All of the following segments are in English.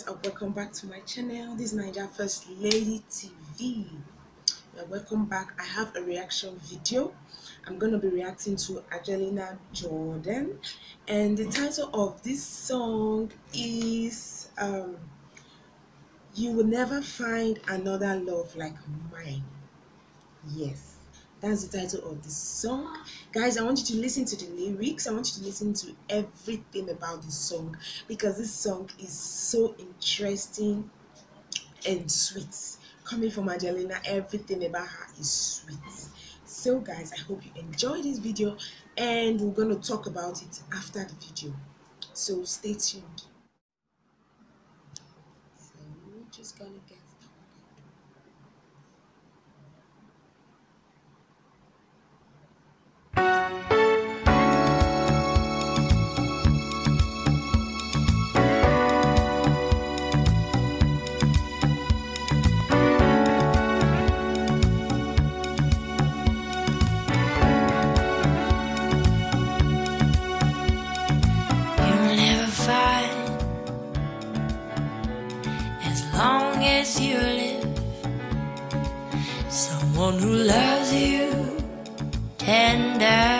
guys and welcome back to my channel. This is Niger First Lady TV welcome back. I have a reaction video. I'm gonna be reacting to Angelina Jordan. And the title of this song is um, you will never find another love like mine. Yes that's the title of the song. Guys i want you to listen to the lyrics. I want you to listen to everything about the song because this song is so interesting and sweet. Coming from angelina everything about her is sweet. So guys i hope you enjoy this video and we're going to talk about it after the video. So stay tuned. So we're just gonna get as you live someone who loves you tender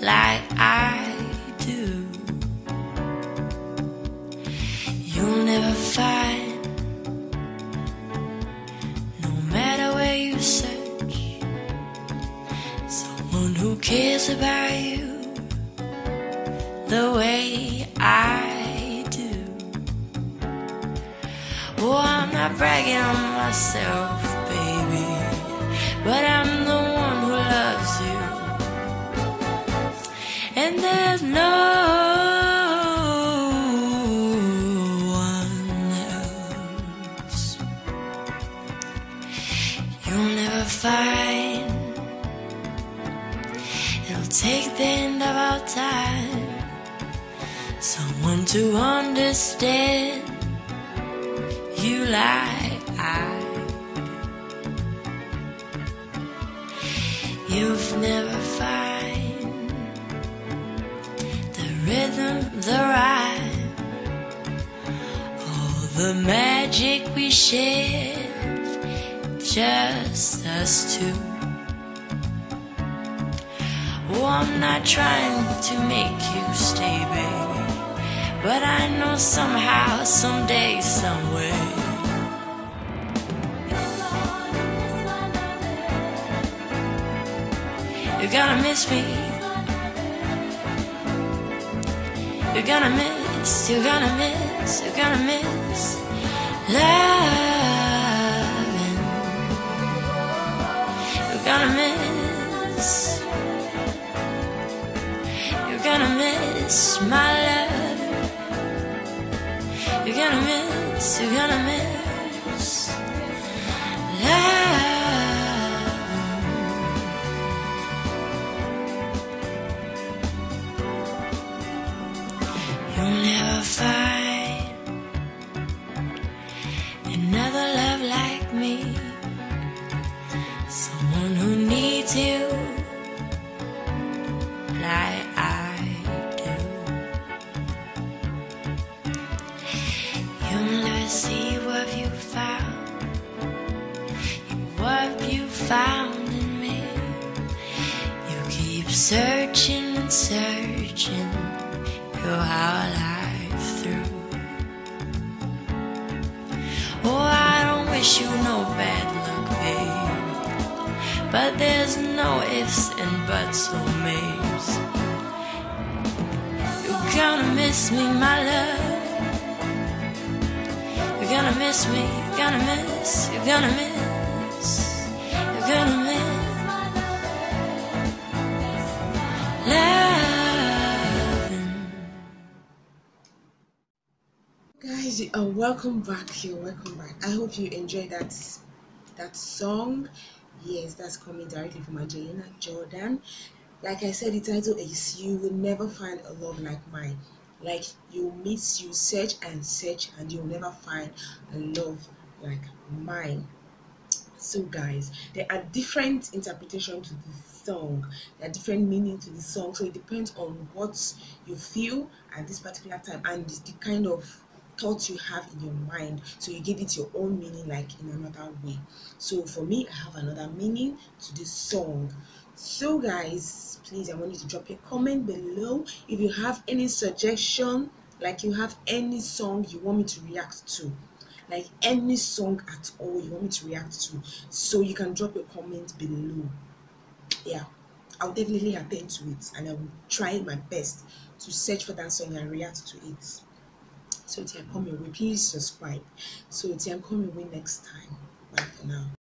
like I do. You'll never find, no matter where you search, someone who cares about you the way I not bragging on myself, baby, but I'm the one who loves you. And there's no one else. You'll never find. It'll take the end of our time. Someone to understand like. You've never find the rhythm, the rhyme, all the magic we share, just us two. Oh, I'm not trying to make you stay, baby. But I know somehow, someday, someway. You're gonna miss me. You're gonna miss, you're gonna miss, you're gonna miss loving. You're gonna miss. You're gonna miss my love. You're gonna miss, you're gonna miss love. Another love like me. Someone who needs you like I do. You'll never see what you found, what you found in me. You keep searching and searching your whole life wish you no bad luck, babe. But there's no ifs and buts or maybes. You're gonna miss me, my love. You're gonna miss me, you're gonna miss, you're gonna miss, you're gonna miss loving. Guys uh, welcome back here welcome back. I hope you enjoyed that that song. Yes that's coming directly from angelina jordan. Like i said the title is you will never find a love like mine. Like you miss you search and search and you'll never find a love like mine. So guys there are different interpretations to this song. There are different meaning to the song. So it depends on what you feel at this particular time and the kind of thought you have in your mind so you give it your own meaning like in another way. So for me i have another meaning to this song. So guys please i want you to drop a comment below. If you have any suggestion like you have any song you want me to react to like any song at all you want me to react to so you can drop a comment below. Yeah i'll definitely attend to it and i will try my best to search for that song and react to it so I come your please subscribe. So I come your next time. Bye for now.